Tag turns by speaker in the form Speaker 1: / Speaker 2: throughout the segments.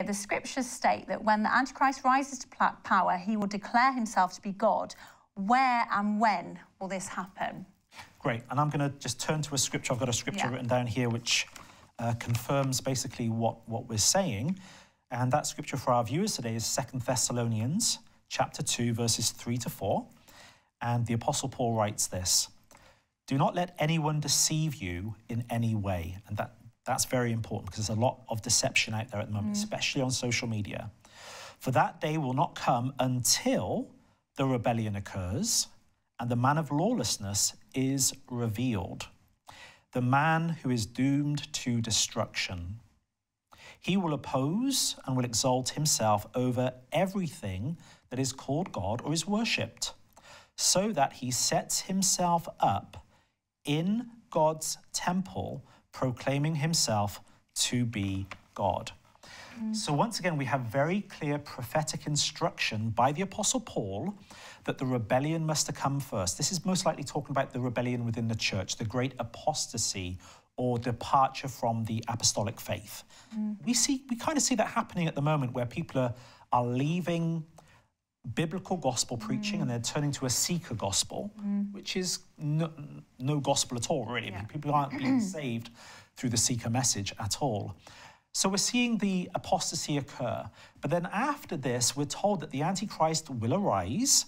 Speaker 1: The scriptures state that when the Antichrist rises to power, he will declare himself to be God. Where and when will this happen?
Speaker 2: Great. And I'm going to just turn to a scripture. I've got a scripture yeah. written down here which uh, confirms basically what, what we're saying. And that scripture for our viewers today is Second Thessalonians chapter 2, verses 3 to 4. And the Apostle Paul writes this Do not let anyone deceive you in any way. And that, that's very important because there's a lot of deception out there at the moment, mm. especially on social media. For that day will not come until the rebellion occurs and the man of lawlessness is revealed, the man who is doomed to destruction. He will oppose and will exalt himself over everything that is called God or is worshipped, so that he sets himself up in God's temple, proclaiming himself to be God. Mm. So, once again, we have very clear prophetic instruction by the Apostle Paul that the rebellion must have come first. This is most likely talking about the rebellion within the church, the great apostasy or departure from the apostolic faith. Mm. We see we kind of see that happening at the moment where people are, are leaving biblical gospel preaching mm. and they're turning to a seeker gospel, mm. which is no, no, gospel at all, really. Yeah. I mean, people aren't being saved through the seeker message at all. So we're seeing the apostasy occur. But then after this, we're told that the Antichrist will arise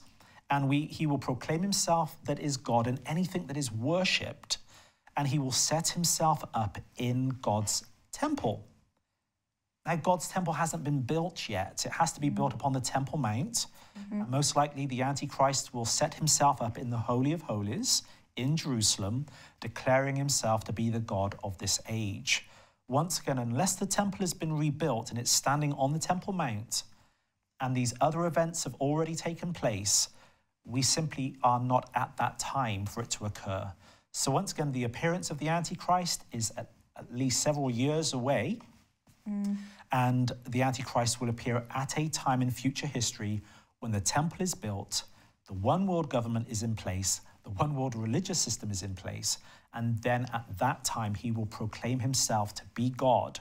Speaker 2: and we, he will proclaim himself that is God and anything that is worshipped, and he will set himself up in God's temple. Now, God's temple hasn't been built yet. It has to be built upon the Temple Mount. Mm-hmm. And most likely, the Antichrist will set himself up in the Holy of Holies in Jerusalem, declaring himself to be the God of this age. Once again, unless the temple has been rebuilt and it's standing on the Temple Mount, and these other events have already taken place, we simply are not at that time for it to occur. So, once again, the appearance of the Antichrist is at, at least several years away. Mm. And the Antichrist will appear at a time in future history when the temple is built, the one world government is in place, the one world religious system is in place, and then at that time he will proclaim himself to be God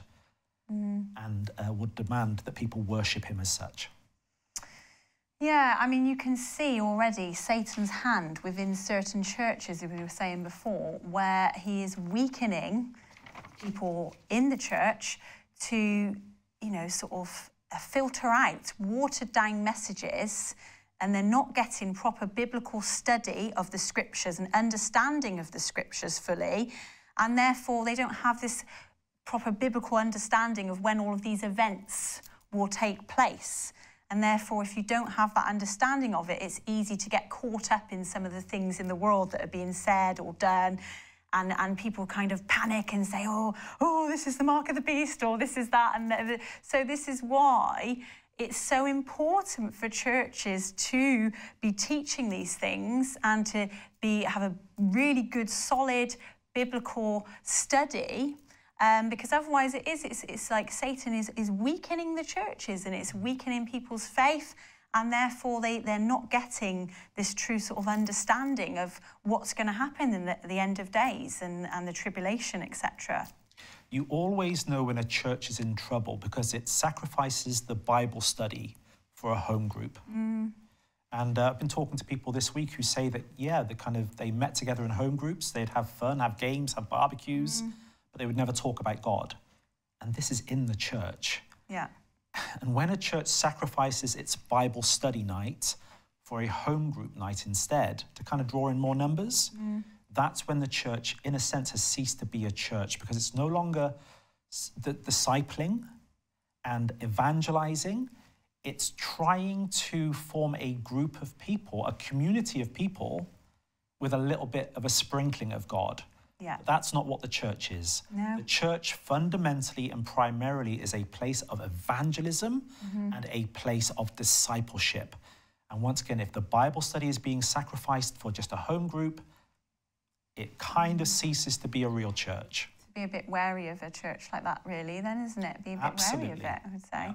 Speaker 2: mm. and uh, would demand that people worship him as such.
Speaker 1: Yeah, I mean, you can see already Satan's hand within certain churches, as we were saying before, where he is weakening people in the church to, you know, sort of uh, filter out watered down messages and they're not getting proper biblical study of the scriptures and understanding of the scriptures fully. And therefore, they don't have this proper biblical understanding of when all of these events will take place. And therefore, if you don't have that understanding of it, it's easy to get caught up in some of the things in the world that are being said or done. And, and people kind of panic and say, oh, oh, this is the mark of the beast, or this is that. And so, this is why it's so important for churches to be teaching these things and to be have a really good, solid biblical study um, because otherwise it is, it's, it's like Satan is, is weakening the churches and it's weakening people's faith and therefore they, they're not getting this true sort of understanding of what's going to happen in the, the end of days and, and the tribulation, etc.
Speaker 2: You always know when a church is in trouble because it sacrifices the Bible study for a home group. Mm. And uh, I've been talking to people this week who say that, yeah, they kind of, they met together in home groups, they'd have fun, have games, have barbecues. Mm but they would never talk about God. And this is in the church.
Speaker 1: Yeah.
Speaker 2: And when a church sacrifices its Bible study night for a home group night instead to kind of draw in more numbers, mm. That's when the church, in a sense, has ceased to be a church because it's no longer the discipling and evangelizing. It's trying to form a group of people, a community of people with a little bit of a sprinkling of God.
Speaker 1: Yeah.
Speaker 2: That's not what the church is.
Speaker 1: No.
Speaker 2: The church fundamentally and primarily is a place of evangelism mm-hmm. and a place of discipleship. And once again, if the Bible study is being sacrificed for just a home group, it kind of ceases to be a real church.
Speaker 1: To be a bit wary of a church like that, really, then, isn't it? Be a bit
Speaker 2: Absolutely.
Speaker 1: wary of it, I would say. Yeah.